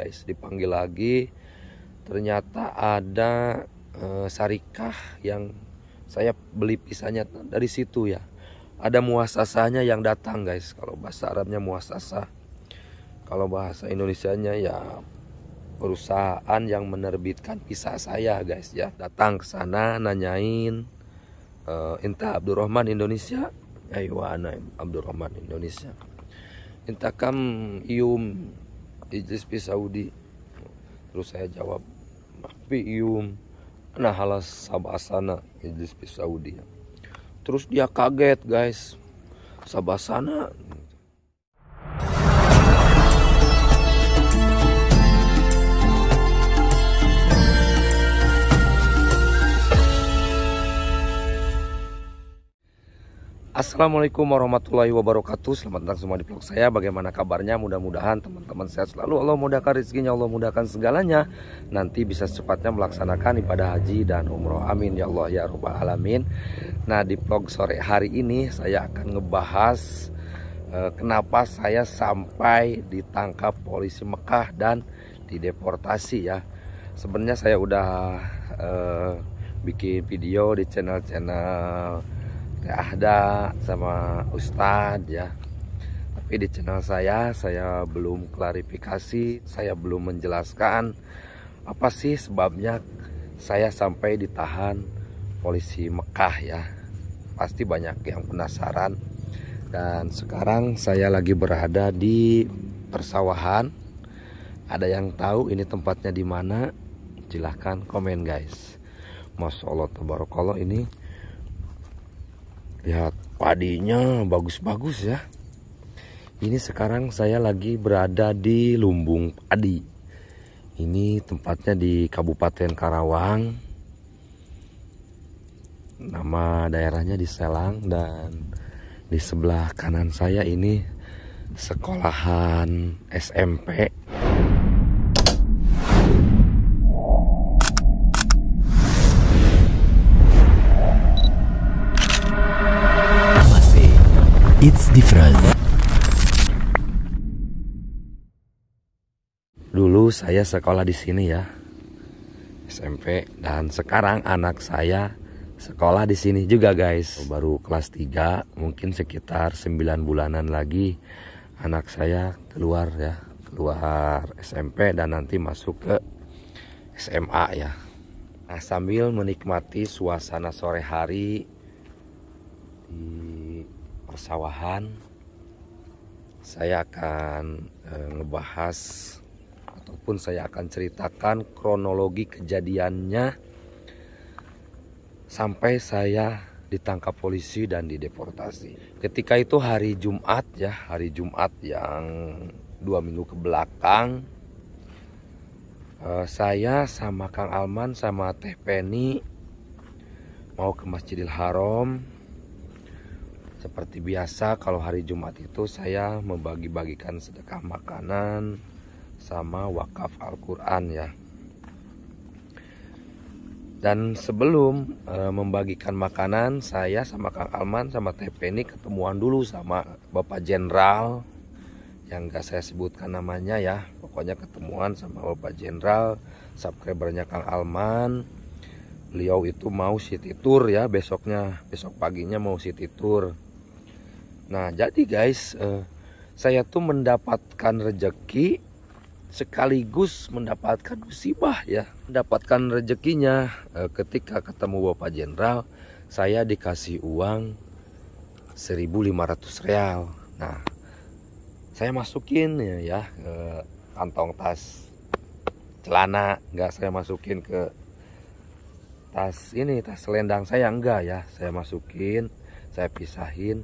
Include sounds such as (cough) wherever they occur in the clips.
guys dipanggil lagi. Ternyata ada uh, sarikah yang saya beli pisahnya dari situ ya. Ada muasasanya yang datang guys. Kalau bahasa Arabnya muasasah. Kalau bahasa Indonesianya ya perusahaan yang menerbitkan pisah saya guys ya. Datang ke sana nanyain uh, Inta Abdurrahman Indonesia. Ayo ana Abdurrahman Indonesia. Inta kam ium Ijlis pi Saudi. Terus saya jawab pi ium. Nah halas sabasana Ijlis pi Saudi. Terus dia kaget guys. Sabasana Assalamualaikum warahmatullahi wabarakatuh. Selamat datang semua di vlog saya. Bagaimana kabarnya? Mudah-mudahan teman-teman sehat selalu. Allah mudahkan rezekinya Allah mudahkan segalanya. Nanti bisa secepatnya melaksanakan ibadah haji dan umroh. Amin. Ya Allah ya Rabbal Alamin. Nah di vlog sore hari ini Saya akan ngebahas uh, Kenapa saya sampai ditangkap polisi Mekah Dan dideportasi ya. Sebenarnya saya udah uh, bikin video di channel-channel Teh Ahda sama Ustadz ya. Tapi di channel saya saya belum klarifikasi saya belum menjelaskan apa sih sebabnya saya sampai ditahan polisi Mekah ya. Pasti banyak yang penasaran. Dan sekarang saya lagi berada di persawahan. Ada yang tahu ini tempatnya di mana? Silahkan komen guys. Masya Allah tabarakallah ini lihat padinya bagus-bagus ya. Ini sekarang saya lagi berada di lumbung padi. Ini tempatnya di Kabupaten Karawang. Nama daerahnya di Selang dan di sebelah kanan saya ini sekolahan SMP It's different. Dulu saya sekolah di sini ya. SMP dan sekarang anak saya sekolah di sini juga guys. Baru kelas 3, mungkin sekitar 9 bulanan lagi anak saya keluar ya, keluar SMP dan nanti masuk ke SMA ya. Nah, sambil menikmati suasana sore hari di persawahan saya akan e, ngebahas ataupun saya akan ceritakan kronologi kejadiannya sampai saya ditangkap polisi dan dideportasi. Ketika itu hari Jumat ya, hari Jumat yang dua minggu ke belakang, e, saya sama Kang Alman sama Teh Penny mau ke Masjidil Haram seperti biasa kalau hari Jumat itu saya membagi-bagikan sedekah makanan sama wakaf Al-Quran ya. Dan sebelum e, membagikan makanan saya sama Kang Alman sama TP ini ketemuan dulu sama Bapak Jenderal yang gak saya sebutkan namanya ya. Pokoknya ketemuan sama Bapak Jenderal subscribernya Kang Alman beliau itu mau city tour ya besoknya besok paginya mau city tour Nah jadi guys uh, saya tuh mendapatkan rejeki sekaligus mendapatkan musibah ya. Mendapatkan rezekinya uh, ketika ketemu Bapak Jenderal saya dikasih uang 1500 real. Nah saya masukin ya, ya ke kantong tas celana. Nggak saya masukin ke tas ini tas selendang saya. Enggak ya saya masukin saya pisahin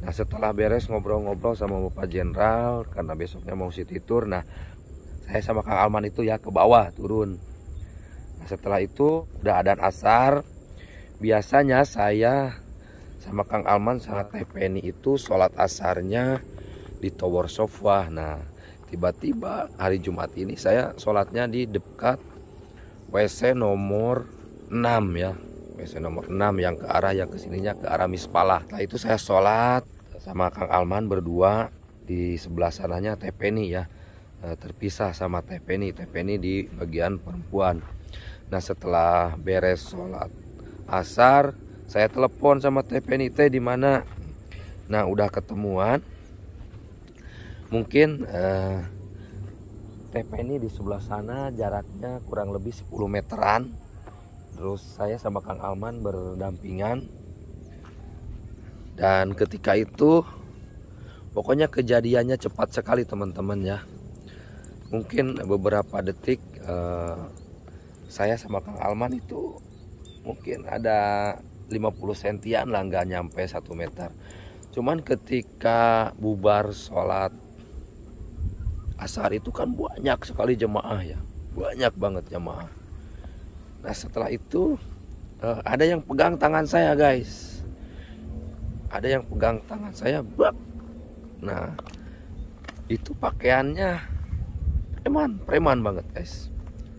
Nah setelah beres ngobrol-ngobrol sama Bapak Jenderal karena besoknya mau city tour, nah saya sama Kang Alman itu ya ke bawah turun. Nah setelah itu udah ada asar, biasanya saya sama Kang Alman sama Teh itu sholat asarnya di Tower Sofa. Nah tiba-tiba hari Jumat ini saya sholatnya di dekat WC nomor 6 ya WC nomor 6 yang ke arah yang ke sininya ke arah Mispalah. Nah itu saya sholat sama Kang Alman berdua di sebelah sananya TP nih ya. uh, terpisah sama Teh Penny di bagian perempuan. Nah setelah beres sholat asar saya telepon sama Teh Penny Teh di mana? Nah udah ketemuan. Mungkin TP ini di sebelah sana jaraknya kurang lebih 10 meteran terus saya sama Kang Alman berdampingan. Dan ketika itu pokoknya kejadiannya cepat sekali teman-teman ya. Mungkin beberapa detik uh, saya sama Kang Alman itu mungkin ada 50 sentian lah nggak nyampe 1 meter. Cuman ketika bubar sholat asar itu kan banyak sekali jemaah ya. Banyak banget jemaah nah setelah itu uh, ada yang pegang tangan saya guys. Ada yang pegang tangan saya bak nah itu pakaiannya preman preman banget guys.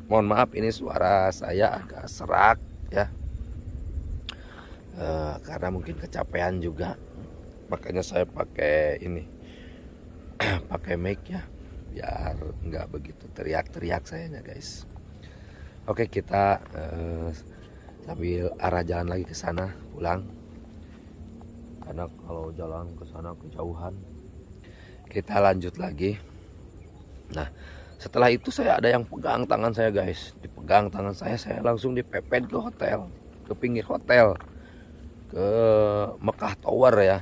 Mohon maaf ini suara saya agak serak ya. Uh, karena mungkin kecapean juga. Makanya saya pakai ini (clears throat) pakai mic ya. Biar nggak begitu teriak-teriak sayanya guys oke kita uh, sambil arah jalan lagi ke sana pulang. Karena kalau jalan ke sana kejauhan. Kita lanjut lagi. Nah setelah itu saya ada yang pegang tangan saya guys. Dipegang tangan saya saya langsung dipepet ke hotel. Ke pinggir hotel. Ke Mekah Tower ya.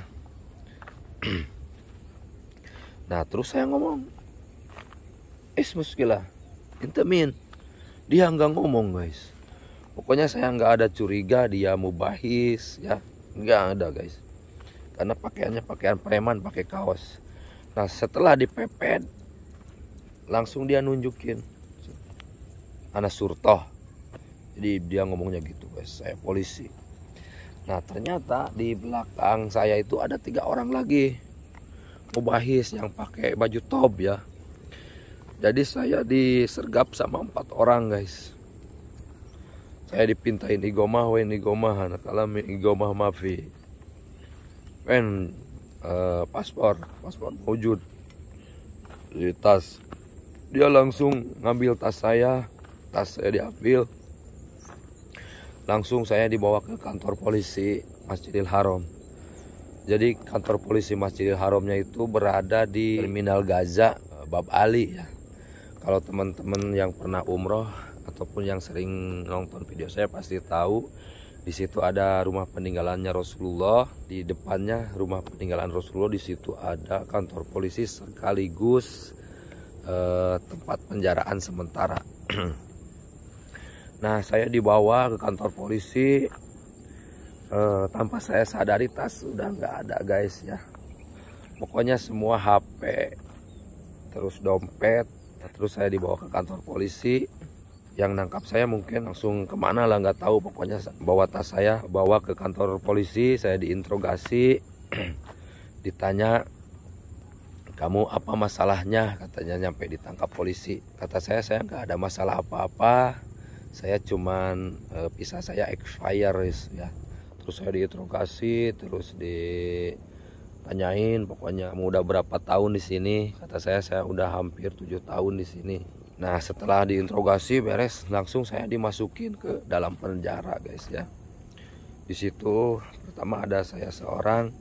(clears throat) Nah terus saya ngomong is muskilah min dia nggak ngomong guys. Pokoknya saya nggak ada curiga dia mau bahis ya. Nggak ada guys. Karena pakaiannya pakaian preman pakai kaos. Nah setelah dipepet langsung dia nunjukin. Anak surtoh. Jadi dia ngomongnya gitu guys. Saya polisi. Nah ternyata di belakang saya itu ada tiga orang lagi. Mubahis yang pakai baju top ya jadi saya disergap sama empat orang guys. Saya dipintain igomah wa igomah alami igomah mafi. Pen uh, paspor paspor wujud di tas. Dia langsung ngambil tas saya tas saya diambil. Langsung saya dibawa ke kantor polisi Masjidil Haram. Jadi kantor polisi Masjidil Haramnya itu berada di Terminal Gaza Bab Ali ya kalau teman-teman yang pernah umroh ataupun yang sering nonton video saya pasti tahu di situ ada rumah peninggalannya Rasulullah. Di depannya rumah peninggalan Rasulullah di situ ada kantor polisi sekaligus eh, tempat penjaraan sementara. (clears throat) Nah saya dibawa ke kantor polisi. Eh, tanpa saya sadari tas sudah nggak ada guys ya. Pokoknya semua HP terus dompet terus saya dibawa ke kantor polisi. Yang nangkap saya mungkin langsung ke mana lah nggak tahu. Pokoknya bawa tas saya bawa ke kantor polisi. Saya diinterogasi. (clears throat) Ditanya kamu apa masalahnya? Katanya nyampe ditangkap polisi. Kata saya saya nggak ada masalah apa-apa. Saya cuman e, saya expired ya. Terus saya diinterogasi terus di tanyain pokoknya kamu udah berapa tahun di sini? Kata saya saya udah hampir tujuh tahun di sini. Nah setelah diinterogasi beres langsung saya dimasukin ke dalam penjara guys ya. Di situ pertama ada saya seorang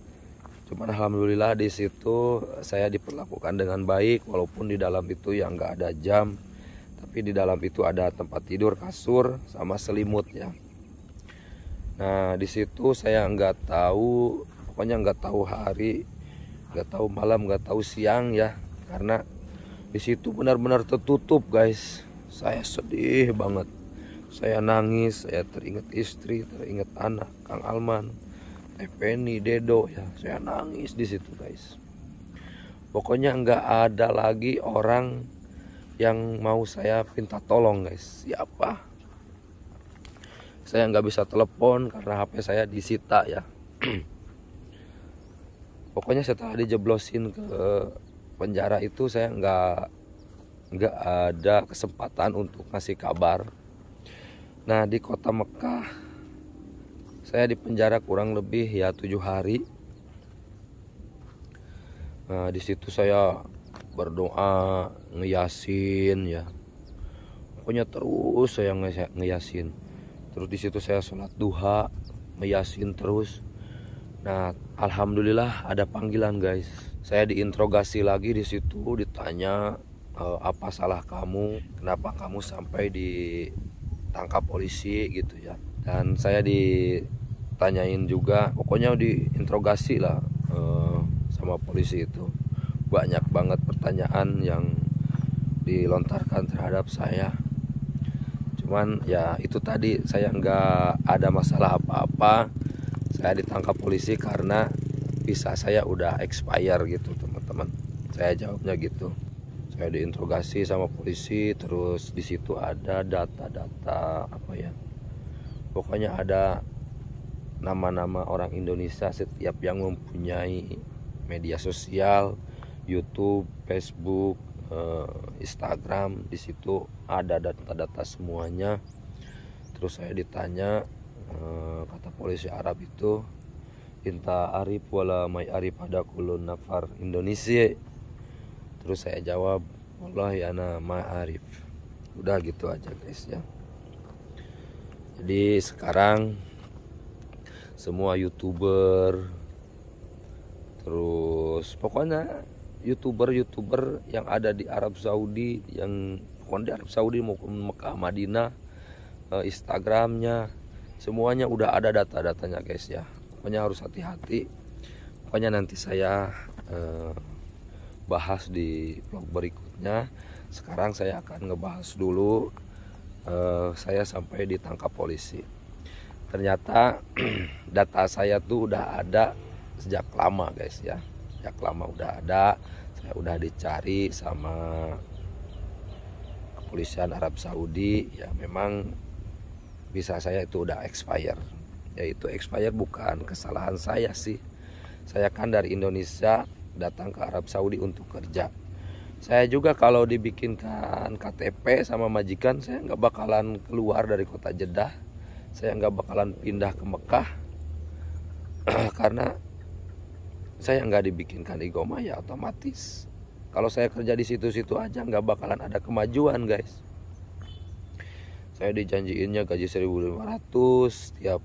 cuman alhamdulillah di situ saya diperlakukan dengan baik walaupun di dalam itu yang nggak ada jam tapi di dalam itu ada tempat tidur kasur sama selimut ya nah di situ saya nggak tahu pokoknya nggak tahu hari nggak tahu malam nggak tahu siang ya. Karena di situ benar-benar tertutup guys. Saya sedih banget. Saya nangis saya teringat istri teringat anak Kang Alman Eveni Dedo ya. Saya nangis di situ guys. Pokoknya nggak ada lagi orang yang mau saya minta tolong guys. Siapa? Saya nggak bisa telepon karena HP saya disita ya (clears throat) pokoknya setelah dijeblosin ke penjara itu saya nggak nggak ada kesempatan untuk ngasih kabar. Nah di kota Mekah saya di penjara kurang lebih ya tujuh hari. Nah di situ saya berdoa ngeyasin ya. Pokoknya terus saya ngeyasin. Terus di situ saya sholat duha ngeyasin terus nah alhamdulillah ada panggilan guys. Saya diinterogasi lagi di situ ditanya e, apa salah kamu? Kenapa kamu sampai ditangkap polisi? Gitu ya. Dan saya ditanyain juga pokoknya diinterogasi lah e, sama polisi itu. Banyak banget pertanyaan yang dilontarkan terhadap saya. Cuman ya itu tadi saya nggak ada masalah apa-apa saya ditangkap polisi karena visa saya udah expire gitu teman-teman. Saya jawabnya gitu. Saya diinterogasi sama polisi terus di situ ada data-data apa ya pokoknya ada nama-nama orang Indonesia setiap yang mempunyai media sosial YouTube, Facebook, uh, Instagram di situ ada data-data semuanya. Terus saya ditanya uh, kata polisi Arab itu inta arif wala may arif pada kulun nafar Indonesia. Terus saya jawab wallahi ana ma arif. Udah gitu aja guys ya. Jadi sekarang semua youtuber terus pokoknya youtuber-youtuber yang ada di Arab Saudi yang bukan di Arab Saudi maupun Mekah Madinah eh, Instagramnya semuanya udah ada data-datanya guys ya. Pokoknya harus hati-hati. Pokoknya nanti saya eh, bahas di vlog berikutnya. Sekarang saya akan ngebahas dulu eh, saya sampai ditangkap polisi. Ternyata (clears throat) data saya tuh udah ada sejak lama guys ya. Sejak lama udah ada. Saya udah dicari sama kepolisian Arab Saudi. Ya memang bisa saya itu udah expire. Yaitu expire bukan kesalahan saya sih. Saya kan dari Indonesia datang ke Arab Saudi untuk kerja. Saya juga kalau dibikinkan KTP sama majikan saya nggak bakalan keluar dari kota Jeddah. Saya nggak bakalan pindah ke Mekah. (clears throat) Karena saya nggak dibikinkan igoma ya otomatis. Kalau saya kerja di situ-situ aja nggak bakalan ada kemajuan guys saya dijanjiinnya gaji 1500 tiap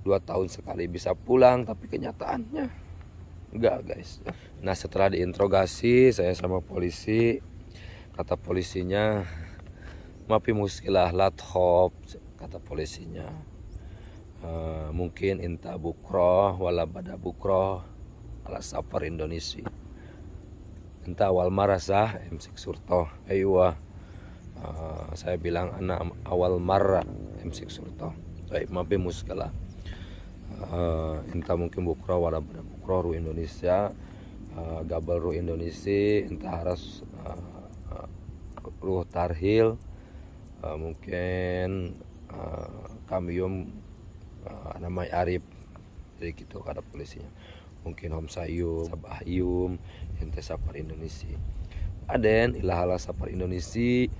dua tahun sekali bisa pulang tapi kenyataannya enggak guys. Nah setelah diinterogasi saya sama polisi kata polisinya mapi muskilah lathop kata polisinya. E, mungkin inta bukroh wala bada bukroh ala safar Indonesia. Entah awal marasah MC Surto aywa uh, saya bilang anak awal marah MC Surto. Baik mabe muskala uh, entah mungkin bukro wala bukro ru Indonesia. Uh, gabal ru Indonesia entah harus uh, ruh tarhil. Uh, mungkin uh, kamium uh, namanya Arif. Jadi gitu kata polisinya. Mungkin Hom Sayum Sabah Yum ente sapar Indonesia. Aden ilahala sapar Indonesia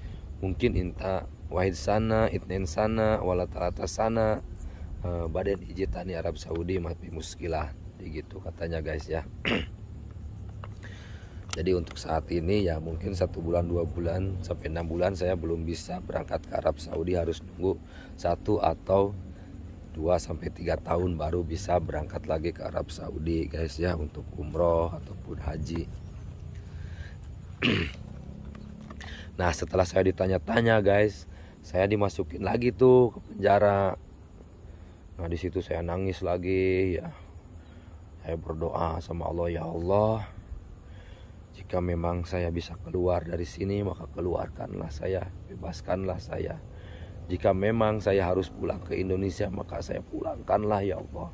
mungkin inta wahid sana itnen sana wala talata sana uh, badan ijitani Arab Saudi mati muskilah gitu katanya guys ya (clears throat) jadi untuk saat ini ya mungkin satu bulan dua bulan sampai enam bulan saya belum bisa berangkat ke Arab Saudi harus nunggu satu atau 2 sampai 3 tahun baru bisa berangkat lagi ke Arab Saudi guys ya untuk umroh ataupun haji. (clears throat) nah, setelah saya ditanya-tanya guys, saya dimasukin lagi tuh ke penjara. Nah, di situ saya nangis lagi ya. Saya berdoa sama Allah ya Allah. Jika memang saya bisa keluar dari sini, maka keluarkanlah saya, bebaskanlah saya jika memang saya harus pulang ke Indonesia, maka saya pulangkanlah ya Allah.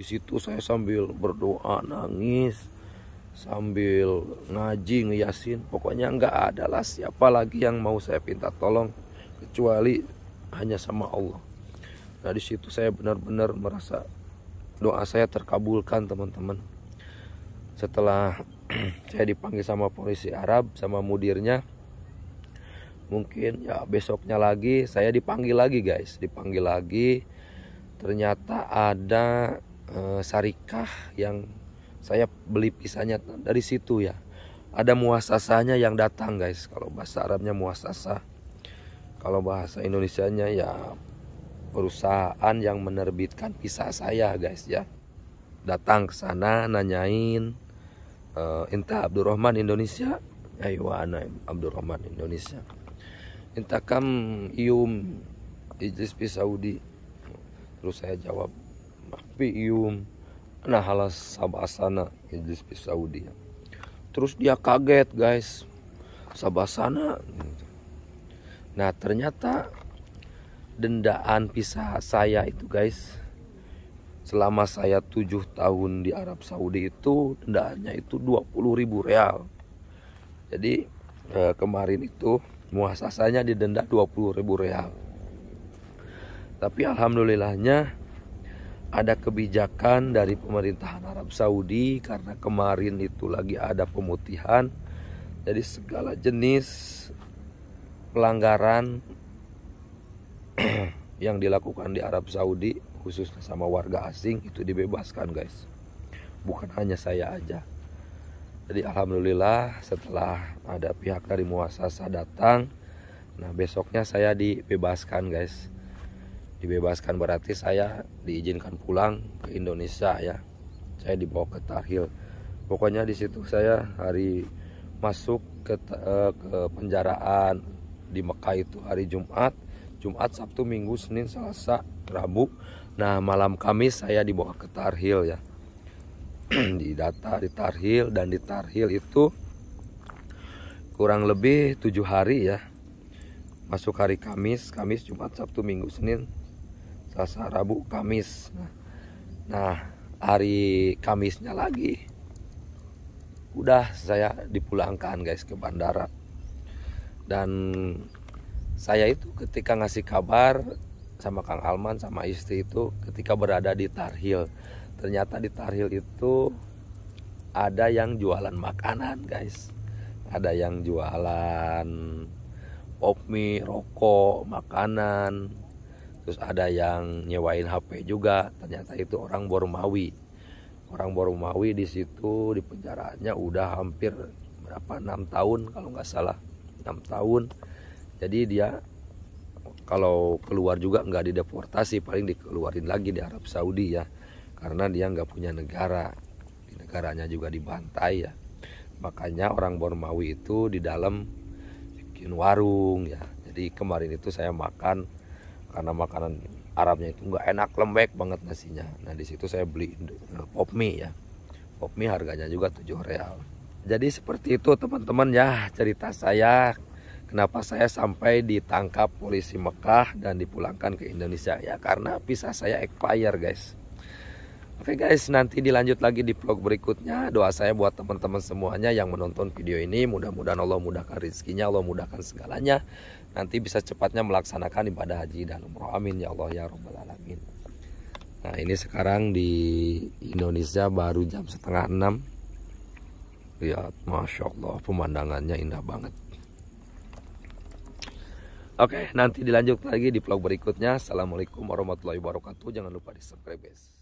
Di situ saya sambil berdoa, nangis, sambil ngaji, ngeyasin. Pokoknya nggak ada lah siapa lagi yang mau saya pinta tolong kecuali hanya sama Allah. Nah di situ saya benar-benar merasa doa saya terkabulkan teman-teman. Setelah (clears throat) saya dipanggil sama polisi Arab sama mudirnya, mungkin ya besoknya lagi saya dipanggil lagi guys dipanggil lagi ternyata ada e, sarikah yang saya beli pisahnya dari situ ya. Ada muasasanya yang datang guys. Kalau bahasa Arabnya muasasa. Kalau bahasa Indonesianya ya perusahaan yang menerbitkan visa saya guys ya. Datang ke sana nanyain Inta Abdurrahman Indonesia? Ayo ana Abdurrahman Indonesia. Inta kam ium ijlis Saudi? Terus saya jawab tapi ium nah halas sabasana ijlis pi Saudi. Terus dia kaget guys. Sabasana nah ternyata dendaan pisah saya itu guys selama saya tujuh tahun di Arab Saudi itu dendaannya itu 20 ribu real. Jadi eh, kemarin itu muasasanya didenda 20 ribu real. Tapi alhamdulillahnya ada kebijakan dari pemerintahan Arab Saudi karena kemarin itu lagi ada pemutihan. Jadi segala jenis pelanggaran (clears throat) yang dilakukan di Arab Saudi khususnya sama warga asing itu dibebaskan guys. Bukan hanya saya aja. Jadi alhamdulillah setelah ada pihak dari muasasa datang nah besoknya saya dibebaskan guys dibebaskan berarti saya diizinkan pulang ke Indonesia ya. Saya dibawa ke Tarhil pokoknya di situ saya hari masuk ke, uh, ke penjaraan di Mekah itu hari Jumat. Jumat Sabtu Minggu Senin Selasa Rabu. Nah malam Kamis saya dibawa ke Tarhil ya. (clears throat) Di data di Tarhil dan di Tarhil itu kurang lebih tujuh hari ya. Masuk hari Kamis Kamis Jumat Sabtu Minggu Senin Selasa, Rabu, Kamis. Nah, hari Kamisnya lagi udah saya dipulangkan guys ke bandara. Dan saya itu ketika ngasih kabar sama Kang Alman sama istri itu ketika berada di Tarhil. Ternyata di Tarhil itu ada yang jualan makanan, guys. Ada yang jualan pop rokok, makanan, terus ada yang nyewain HP juga. Ternyata itu orang Bormawi orang Bormawi di situ di penjaraannya udah hampir berapa enam tahun kalau nggak salah. Enam tahun. Jadi dia kalau keluar juga nggak dideportasi paling dikeluarin lagi di Arab Saudi ya. Karena dia nggak punya negara. Di negaranya juga dibantai ya. Makanya orang Bormawi itu di dalam bikin warung ya. Jadi kemarin itu saya makan karena makanan Arabnya itu nggak enak lembek banget nasinya. Nah di situ saya beli pop mie ya. Pop mie harganya juga 7 real. Jadi seperti itu teman-teman ya cerita saya. Kenapa saya sampai ditangkap polisi Mekah dan dipulangkan ke Indonesia? Ya karena visa saya expire guys Oke guys, nanti dilanjut lagi di vlog berikutnya. Doa saya buat teman-teman semuanya yang menonton video ini, mudah-mudahan Allah mudahkan rezekinya, Allah mudahkan segalanya. Nanti bisa cepatnya melaksanakan ibadah haji dan umroh. Amin ya Allah ya Rabbal Alamin. Nah ini sekarang di Indonesia baru jam setengah enam. Lihat, Masya Allah pemandangannya indah banget. Oke, nanti dilanjut lagi di vlog berikutnya. Assalamualaikum warahmatullahi wabarakatuh. Jangan lupa di subscribe guys.